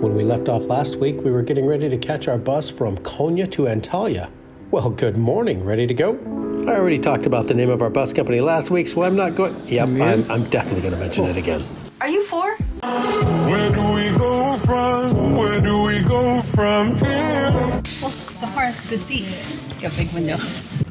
When we left off last week, we were getting ready to catch our bus from Konya to Antalya. Well, good morning. Ready to go? I already talked about the name of our bus company last week, so I'm not going. Yep, I'm, I'm definitely going to mention it again. Are you four? Where do we go from? Where do we go from here? Well, so far it's a good seat. Got a big window.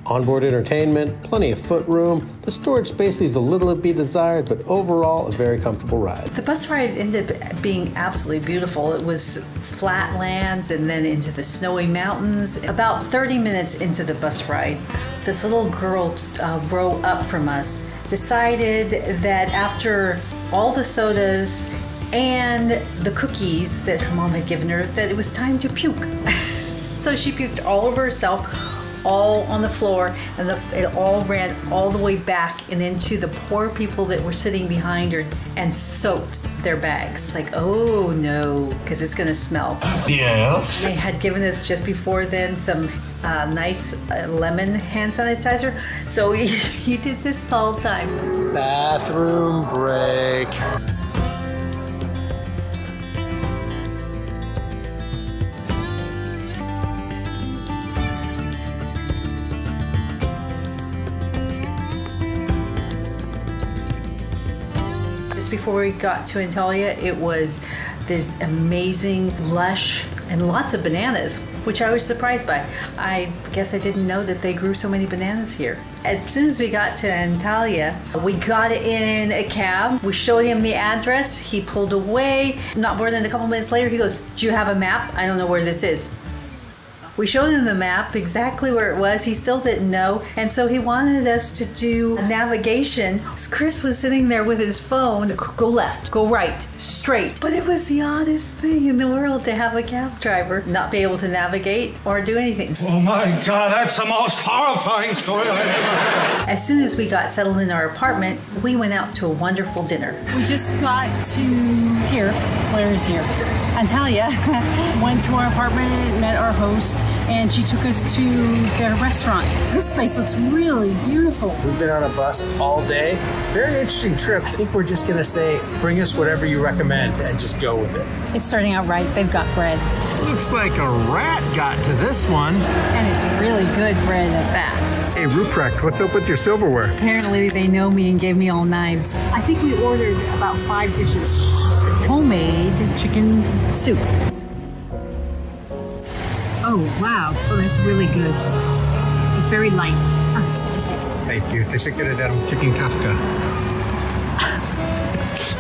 Onboard entertainment, plenty of foot room. The storage space leaves a little to be desired, but overall, a very comfortable ride. The bus ride ended up being absolutely beautiful. It was flat lands and then into the snowy mountains. About 30 minutes into the bus ride, this little girl uh, row up from us decided that after all the sodas and the cookies that her mom had given her, that it was time to puke. so she puked all over herself all on the floor and the, it all ran all the way back and into the poor people that were sitting behind her and soaked their bags. Like, oh no, because it's going to smell. Yes. They had given us just before then some uh, nice uh, lemon hand sanitizer. So we, you did this the whole time. Bathroom break. Before we got to Antalya, it was this amazing, lush, and lots of bananas, which I was surprised by. I guess I didn't know that they grew so many bananas here. As soon as we got to Antalya, we got in a cab. We showed him the address. He pulled away. Not more than a couple minutes later, he goes, Do you have a map? I don't know where this is. We showed him the map, exactly where it was. He still didn't know. And so he wanted us to do a navigation. Chris was sitting there with his phone. Go left, go right, straight. But it was the oddest thing in the world to have a cab driver not be able to navigate or do anything. Oh my God, that's the most horrifying story I've ever heard. As soon as we got settled in our apartment, we went out to a wonderful dinner. We just got to here. Where is here? Antalya. Went to our apartment, met our host, and she took us to their restaurant. This place looks really beautiful. We've been on a bus all day. Very interesting trip. I think we're just gonna say, bring us whatever you recommend and just go with it. It's starting out right. They've got bread, Looks like a rat got to this one. and it's really good bread at that. Hey, Ruprecht, what's up with your silverware? Apparently, they know me and gave me all knives. I think we ordered about five dishes. Homemade chicken soup. Oh, wow. Oh, that's really good. It's very light. Thank you. Teşekkür ederim. Chicken kafka.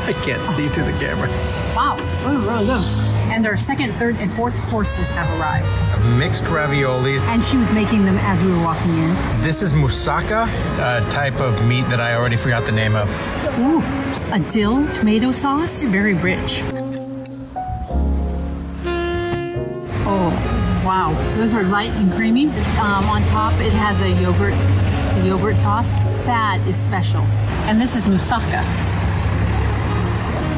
I can't see through the camera. Wow. Oh, really good. And our second, third, and fourth courses have arrived. Mixed raviolis. And she was making them as we were walking in. This is moussaka, a type of meat that I already forgot the name of. Ooh, a dill tomato sauce. Very rich. Oh, wow. Those are light and creamy. Um, on top, it has a yogurt, a yogurt sauce. That is special. And this is moussaka.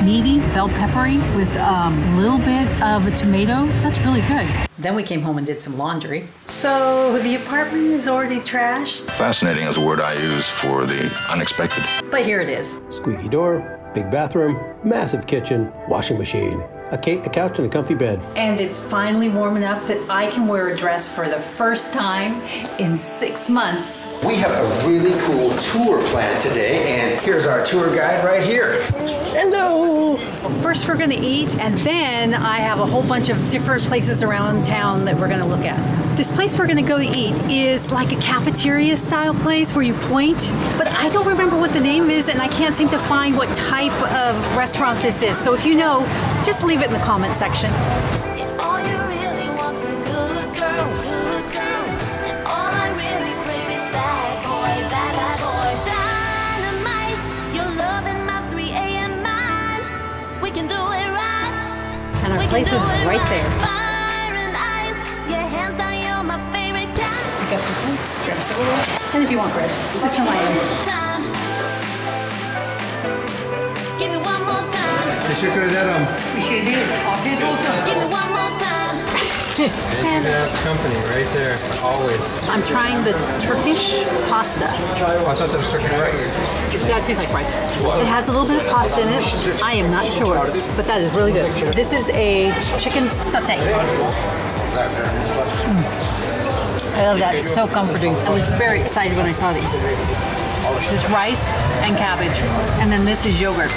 Meaty, bell peppery with um, a little bit of a tomato. That's really good. Then we came home and did some laundry. So the apartment is already trashed, Fascinating is a word I use for the unexpected. but here it is. Squeaky door, big bathroom, massive kitchen, washing machine, a, ca- a couch, and a comfy bed. And it's finally warm enough that I can wear a dress for the first time in six months. We have a really cool tour planned today, and here's our tour guide right here. Hello! First, we're gonna eat, and then I have a whole bunch of different places around town that we're gonna look at. This place we're gonna go eat is like a cafeteria style place where you point, but I don't remember what the name is, and I can't seem to find what type of restaurant this is. So if you know, just leave it in the comment section. All you really want's a good dress and if you want bread, this time I am. Time. Give me one more time. Teşekkür ederim. Give me one more time. And you have company right there, always. I'm trying the Turkish pasta. Oh, I thought that was Turkish rice. Yeah, it tastes like rice. It has a little bit of pasta in it. I am not sure, but that is really good. This is a chicken satay. Mm. I love that. It's so comforting. I was very excited when I saw these. There's rice and cabbage, and then this is yogurt.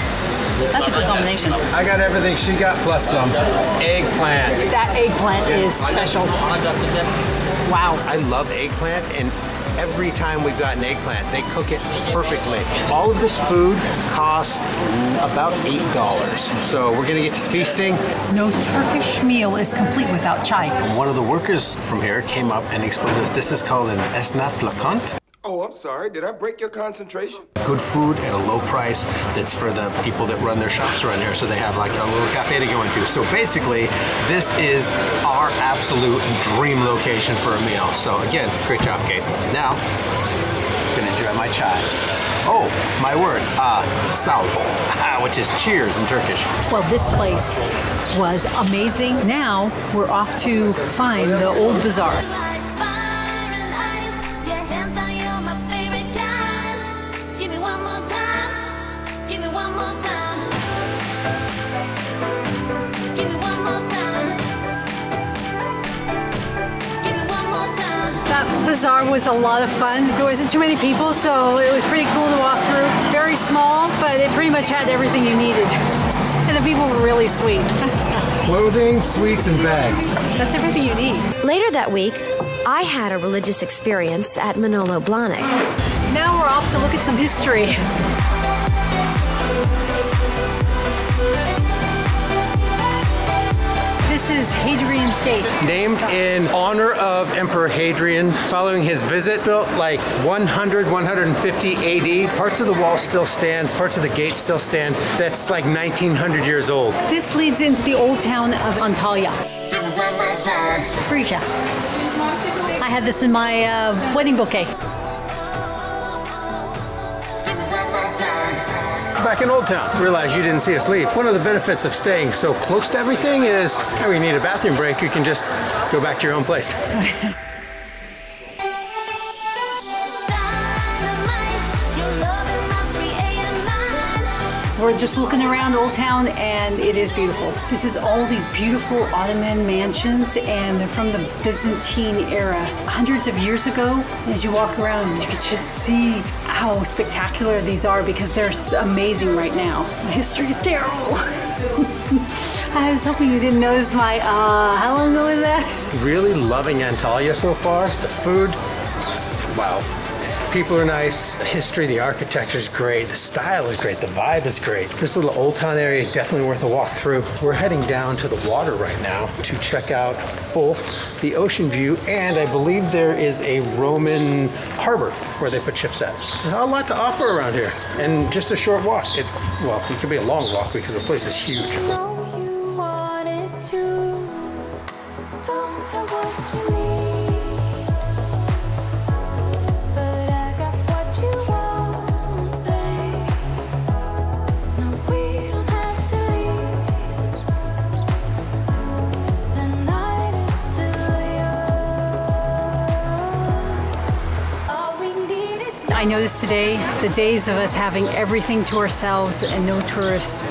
That's a good combination. I got everything she got plus some. Eggplant. That eggplant is special. Wow. I love eggplant, and every time we've got an eggplant, they cook it perfectly. All of this food costs about $8. So we're gonna get to feasting. No Turkish meal is complete without chai. One of the workers from here came up and explained to us this is called an esnaf lokanta. Oh, I'm sorry. Did I break your concentration? Good food at a low price that's for the people that run their shops around here, so they have like a little cafe to go into. So basically, this is our absolute dream location for a meal. So again, great job, Kate. Now, gonna enjoy my chai. Oh, my word, uh, sal, which is cheers in Turkish. Well, this place was amazing. Now we're off to find the old bazaar. Bazaar was a lot of fun. There wasn't too many people, so it was pretty cool to walk through. Very small, but it pretty much had everything you needed. And the people were really sweet. Clothing, sweets, and bags. That's everything you need. Later that week, I had a religious experience at Manolo Blahnik. Now we're off to look at some history. This is Hadrian's Gate. Named in honor of Emperor Hadrian following his visit, built like 100, 150 AD. Parts of the wall still stands, parts of the gate still stand. That's like 1900 years old. This leads into the old town of Antalya, Give me one more time. Freesia. I had this in my uh, wedding bouquet. Back in Old Town, Realize you didn't see us leave. One of the benefits of staying so close to everything is, oh, you need a bathroom break, you can just go back to your own place. We're just looking around Old Town and it is beautiful. This is all these beautiful Ottoman mansions and they're from the Byzantine era. Hundreds of years ago, as you walk around, you can just see how spectacular these are because they're amazing right now. History is terrible. I was hoping you didn't notice my, uh, how long ago was that? really loving Antalya so far. The food, wow. People are nice. The history, the architecture is great. The style is great. The vibe is great. This little old town area definitely worth a walk through. We're heading down to the water right now to check out both the ocean view and I believe there is a Roman harbor where they put ships at. There's a lot to offer around here and just a short walk. It's well, it could be a long walk because the place is huge. Noticed today the days of us having everything to ourselves and no tourists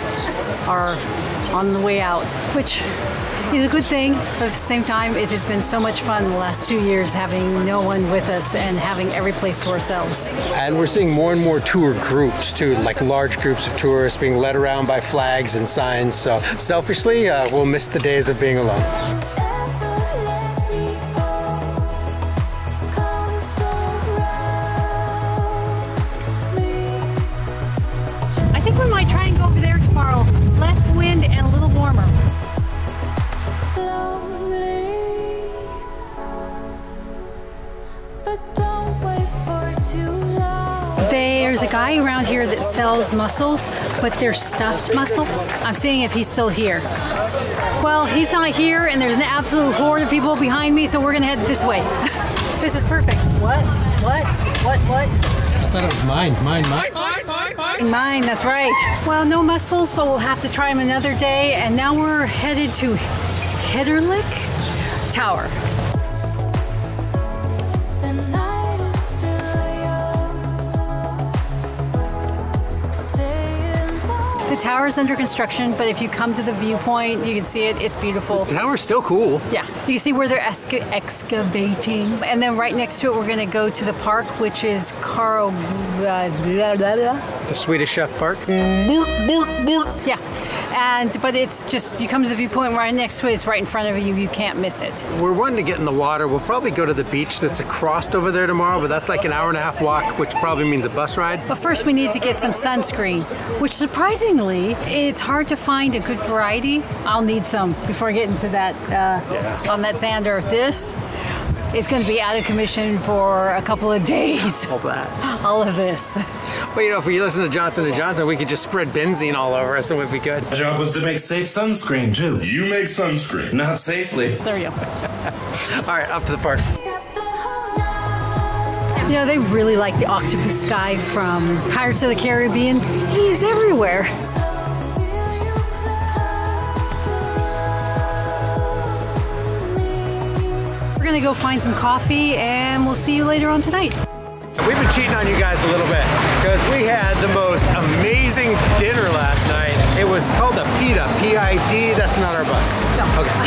are on the way out, which is a good thing, but at the same time, it has been so much fun the last two years having no one with us and having every place to ourselves. And we're seeing more and more tour groups too, like large groups of tourists being led around by flags and signs. So selfishly, uh, we'll miss the days of being alone. Guy around here that sells mussels, but they're stuffed mussels. I'm seeing if he's still here. Well, he's not here, and there's an absolute horde of people behind me, so we're gonna head this way. this is perfect. What? What? What? What? I thought it was mine, mine, mine. Mine, mine, mine. Mine, that's right. Well, no mussels, but we'll have to try them another day. And now we're headed to Hıdırlık tower. The tower is under construction, but if you come to the viewpoint, you can see it. It's beautiful. The tower's still cool. Yeah, you can see where they're exca- excavating. And then right next to it, we're going to go to the park, which is Carl. blah, blah, blah. The Swedish Chef Park. Yeah, and but it's just you come to the viewpoint right next to it. It's right in front of you. You can't miss it. We're wanting to get in the water. We'll probably go to the beach that's across over there tomorrow, but that's like an hour and a half walk, which probably means a bus ride. But first, we need to get some sunscreen, which surprisingly, it's hard to find a good variety. I'll need some before I get into that uh, on that sand or This is going to be out of commission for a couple of days. All that. All of this. Well, you know, if we listen to Johnson & Johnson, we could just spread benzene all over us and we'd be good. My job was to make safe sunscreen, too. You make sunscreen. Not safely. There we go. all right, off to the park. You know, they really like the octopus guy from Pirates of the Caribbean. He is everywhere. Gonna go find some coffee and we'll see you later on tonight. We've been cheating on you guys a little bit because we had the most amazing dinner last night. It was called a pide, P-I-D, that's not our bus. Okay.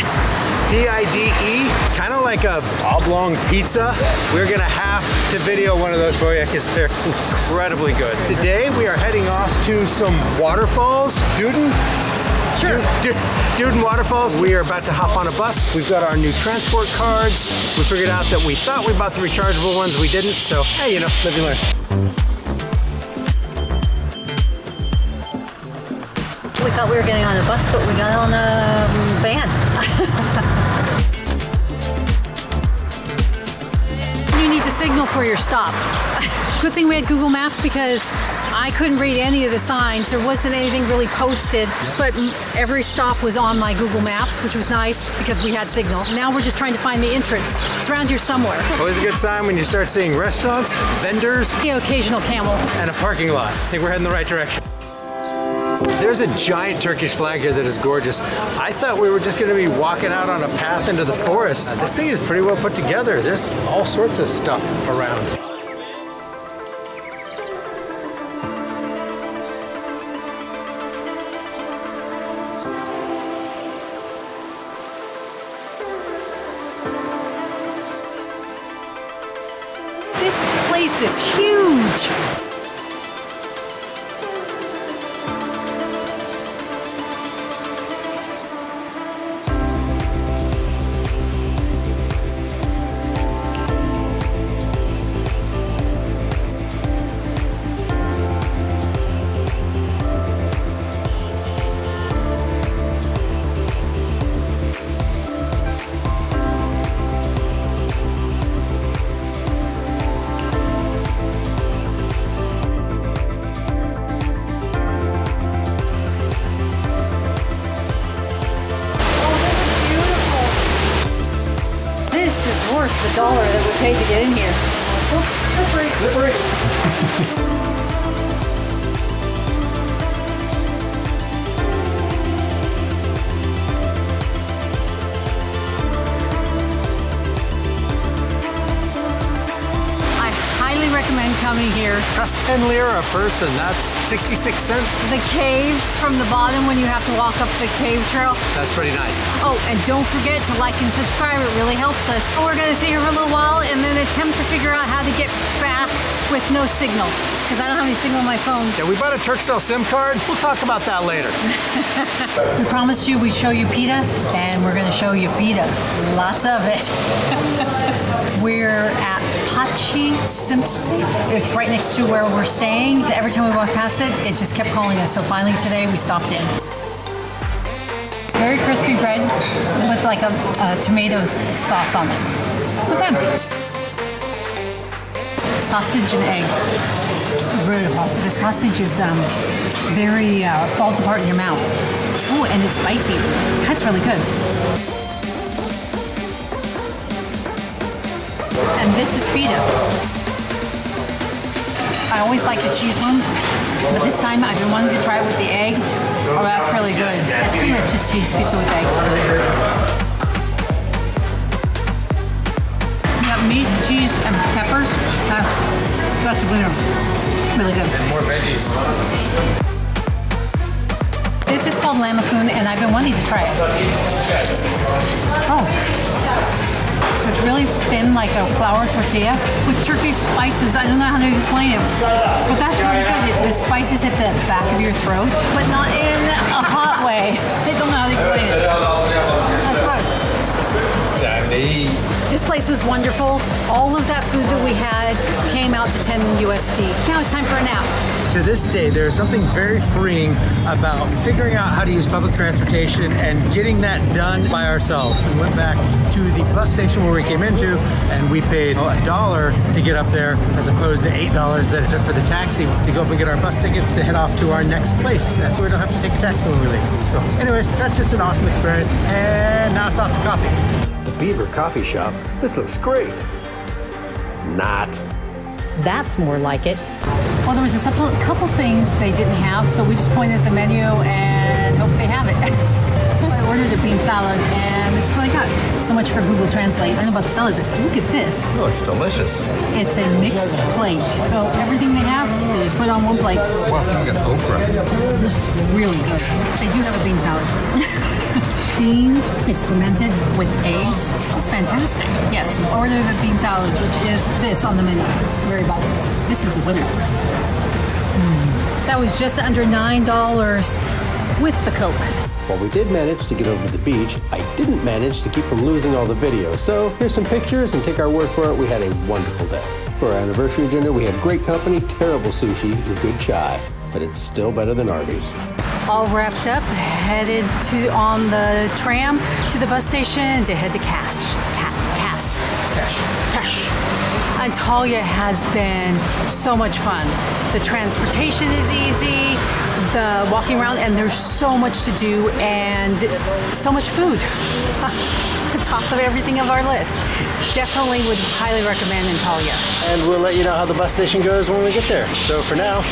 P-I-D-E, kind of like a oblong pizza. We're gonna have to video one of those for you because they're incredibly good. Today we are heading off to some waterfalls. Duden? Sure. Duden Waterfalls. We are about to hop on a bus. We've got our new transport cards. We figured out that we thought we bought the rechargeable ones. We didn't. So, hey, you know, live and learn. We thought we were getting on a bus, but we got on a um, van. you need to signal for your stop. Good thing we had Google Maps because I couldn't read any of the signs. There wasn't anything really posted, but every stop was on my Google Maps, which was nice because we had signal. Now we're just trying to find the entrance. It's around here somewhere. Always a good sign when you start seeing restaurants, vendors, The occasional camel. and a parking lot. I think we're heading the right direction. There's a giant Turkish flag here that is gorgeous. I thought we were just going to be walking out on a path into the forest. This thing is pretty well put together. There's all sorts of stuff around. This is huge. Coming here. That's 10 lira a person. That's 66 cents. The caves from the bottom when you have to walk up the cave trail. That's pretty nice. Oh, and don't forget to like and subscribe. It really helps us. We're going to sit here for a little while and then attempt to figure out how to get back with no signal because I don't have any signal on my phone. Yeah, we bought a Turkcell SIM card. We'll talk about that later. We promised you we'd show you pide, and we're going to show you pide. Lots of it. we're at Pachi Simpson. It's right next to where we're staying. Every time we walk past it, it just kept calling us. So finally today we stopped in. Very crispy bread with like a, a tomato sauce on it. Bad. Sausage and egg. Really hot. The sausage is um, very uh, falls apart in your mouth. Oh, and it's spicy. That's really good. and this is feta. I always like the cheese one, but this time I've been wanting to try it with the egg. Oh, that's really good. It's pretty much just cheese pizza with egg. You have meat, cheese, and peppers. That's, that's winner. Really good. And more veggies. This is called lahmacun, and I've been wanting to try it. Oh, it's really thin, like a flour tortilla with Turkish spices. I don't know how to explain it, but that's really good. It, the spices hit the back of your throat, but not in a hot way. I don't know how to explain it. That's good. Time to eat. This place was wonderful. All of that food that we had came out to 10 USD. Now it's time for a nap. To this day, there is something very freeing about figuring out how to use public transportation and getting that done by ourselves. We went back to the bus station where we came into, and we paid oh, a dollar to get up there, as opposed to eight dollars that it took for the taxi to go up and get our bus tickets to head off to our next place. That's so we don't have to take a taxi when we leave. So, anyways, that's just an awesome experience. And now it's off to coffee. The Beaver Coffee Shop. This looks great. Not. That's more like it. Well, there was a couple, couple things they didn't have, so we just pointed at the menu and hope they have it. I ordered a bean salad, and this is what I got. So much for Google Translate. I don't know about the salad, but look at this. It looks delicious. It's a mixed plate. So everything they have, they just put on one plate. Wow, it's even got okra. It's really good. They do have a bean salad. Beans, it's fermented with eggs. It's fantastic. Yes, order the bean salad, which is this on the menu. Very bottom. This is a winner. Mm. That was just under $9 with the Coke. While we did manage to get over to the beach, I didn't manage to keep from losing all the video. So here's some pictures and take our word for it, we had a wonderful day. For our anniversary dinner, we had great company, terrible sushi, and good chai. But it's still better than Arby's. All wrapped up, headed to on the tram to the bus station to head to Cash. Ca- Cass. Cash. Cash. Antalya has been so much fun. The transportation is easy, the walking around, and there's so much to do and so much food. the top of everything of our list. Definitely would highly recommend Antalya. And we'll let you know how the bus station goes when we get there. So for now,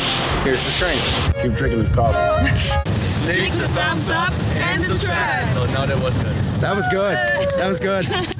here's the train. Keep drinking this coffee. Leave the thumbs up and subscribe. Oh, no, that was good. That was good. That was good.